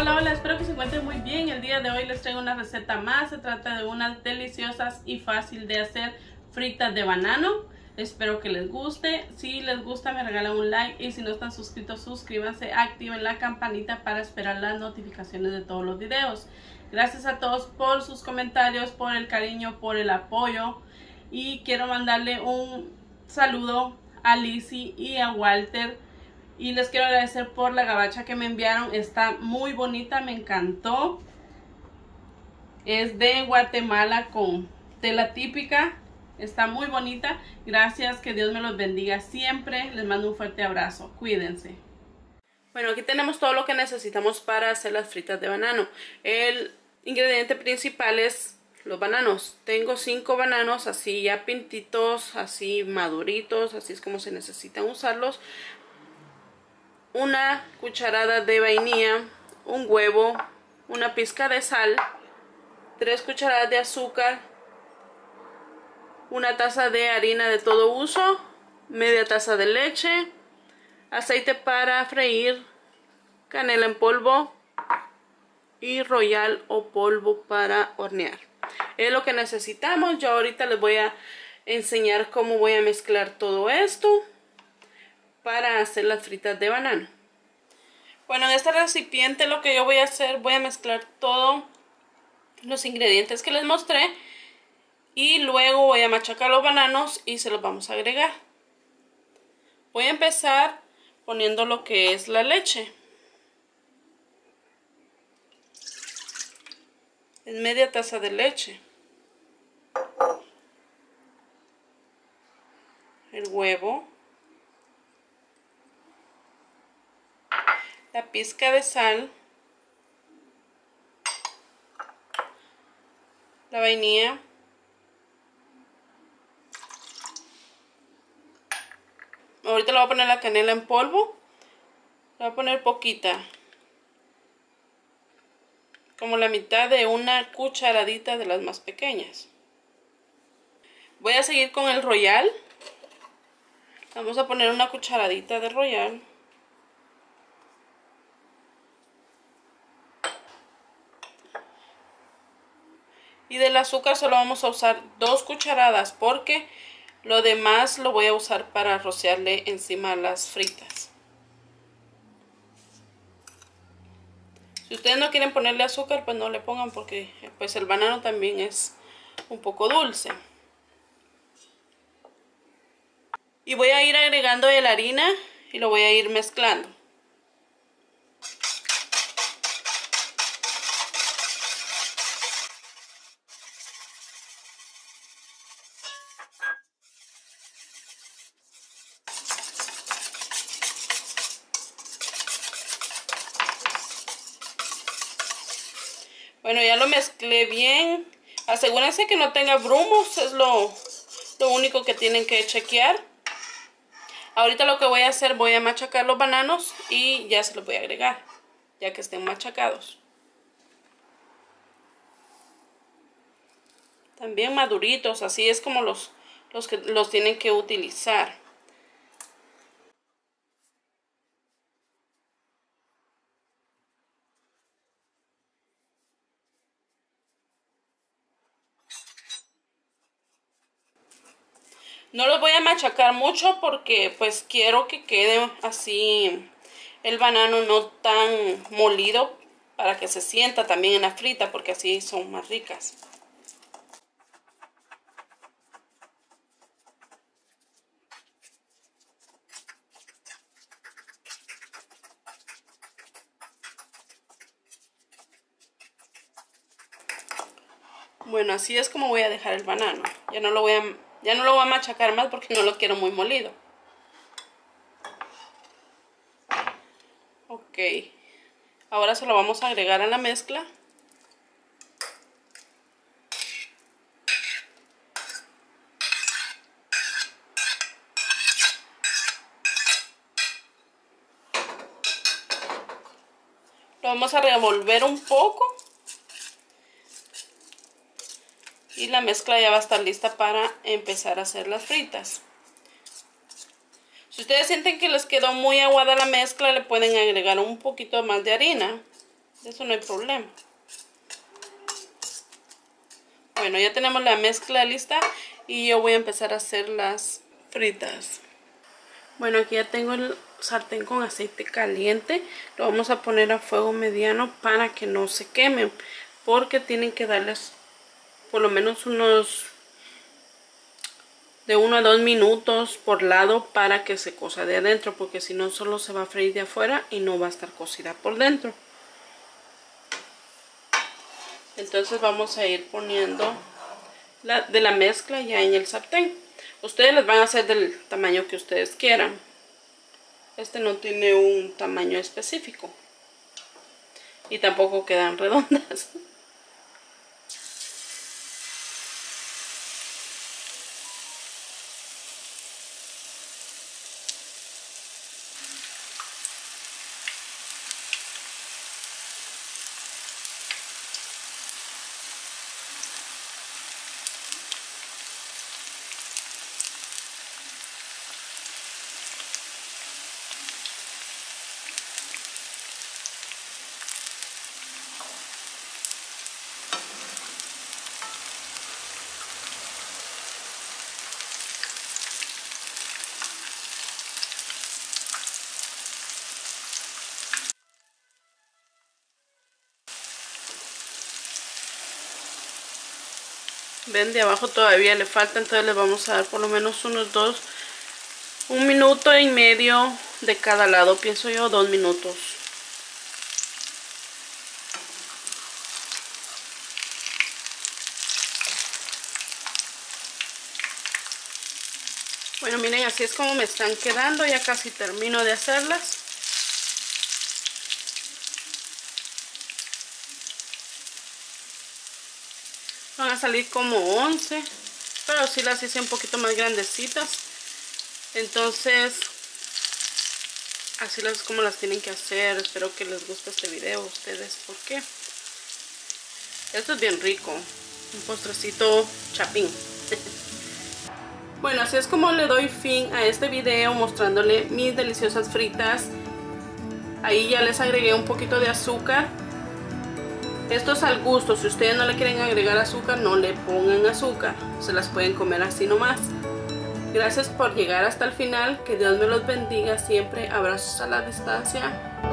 Hola, hola, espero que se encuentren muy bien. El día de hoy les traigo una receta más. Se trata de unas deliciosas y fácil de hacer fritas de banano. Espero que les guste. Si les gusta me regalan un like y si no están suscritos suscríbanse, activen la campanita para esperar las notificaciones de todos los videos. Gracias a todos por sus comentarios, por el cariño, por el apoyo y quiero mandarle un saludo a Lizzie y a Walter y les quiero agradecer por la gabacha que me enviaron. Está muy bonita, me encantó. Es de Guatemala con tela típica. Está muy bonita. Gracias, que Dios me los bendiga siempre. Les mando un fuerte abrazo. Cuídense. Bueno, aquí tenemos todo lo que necesitamos para hacer las fritas de banano. El ingrediente principal es los bananos. Tengo cinco bananos así ya pintitos, así maduritos, así es como se necesitan usarlos una cucharada de vainilla, un huevo, una pizca de sal, tres cucharadas de azúcar, una taza de harina de todo uso, media taza de leche, aceite para freír, canela en polvo y royal o polvo para hornear. Es lo que necesitamos. Yo ahorita les voy a enseñar cómo voy a mezclar todo esto para hacer las fritas de banano. Bueno, en este recipiente lo que yo voy a hacer, voy a mezclar todos los ingredientes que les mostré y luego voy a machacar los bananos y se los vamos a agregar. Voy a empezar poniendo lo que es la leche. Es media taza de leche. El huevo. la pizca de sal, la vainilla, ahorita le voy a poner la canela en polvo, le voy a poner poquita, como la mitad de una cucharadita de las más pequeñas. Voy a seguir con el royal, vamos a poner una cucharadita de royal. Y del azúcar solo vamos a usar dos cucharadas porque lo demás lo voy a usar para rociarle encima las fritas. Si ustedes no quieren ponerle azúcar, pues no le pongan porque pues el banano también es un poco dulce. Y voy a ir agregando la harina y lo voy a ir mezclando. Bueno, ya lo mezclé bien. Asegúrense que no tenga brumos, es lo, lo único que tienen que chequear. Ahorita lo que voy a hacer, voy a machacar los bananos y ya se los voy a agregar, ya que estén machacados. También maduritos, así es como los, los que los tienen que utilizar. No los voy a machacar mucho porque pues quiero que quede así el banano no tan molido para que se sienta también en la frita porque así son más ricas. Bueno, así es como voy a dejar el banano. Ya no lo voy a ya no lo voy a machacar más porque no lo quiero muy molido. Ok. Ahora se lo vamos a agregar a la mezcla. Lo vamos a revolver un poco y la mezcla ya va a estar lista para empezar a hacer las fritas. Si ustedes sienten que les quedó muy aguada la mezcla, le pueden agregar un poquito más de harina. Eso no hay problema. Bueno, ya tenemos la mezcla lista y yo voy a empezar a hacer las fritas. Bueno, aquí ya tengo el sartén con aceite caliente. Lo vamos a poner a fuego mediano para que no se quemen. Porque tienen que darles por lo menos unos de 1 a 2 minutos por lado para que se cosa de adentro. Porque si no solo se va a freír de afuera y no va a estar cocida por dentro. Entonces vamos a ir poniendo la, de la mezcla ya en el sartén. Ustedes les van a hacer del tamaño que ustedes quieran. Este no tiene un tamaño específico. Y tampoco quedan redondas. Ven de abajo todavía le falta entonces le vamos a dar por lo menos unos dos un minuto y medio de cada lado pienso yo dos minutos. Bueno miren así es como me están quedando ya casi termino de hacerlas van a salir como 11 pero si las hice un poquito más grandecitas. Entonces así las como las tienen que hacer. Espero que les guste este video a ustedes. Porque esto es bien rico. Un postrecito chapín. Bueno así es como le doy fin a este video mostrándole mis deliciosas fritas. Ahí ya les agregué un poquito de azúcar esto es al gusto, si ustedes no le quieren agregar azúcar, no le pongan azúcar. Se las pueden comer así nomás. Gracias por llegar hasta el final. Que Dios me los bendiga siempre. Abrazos a la distancia.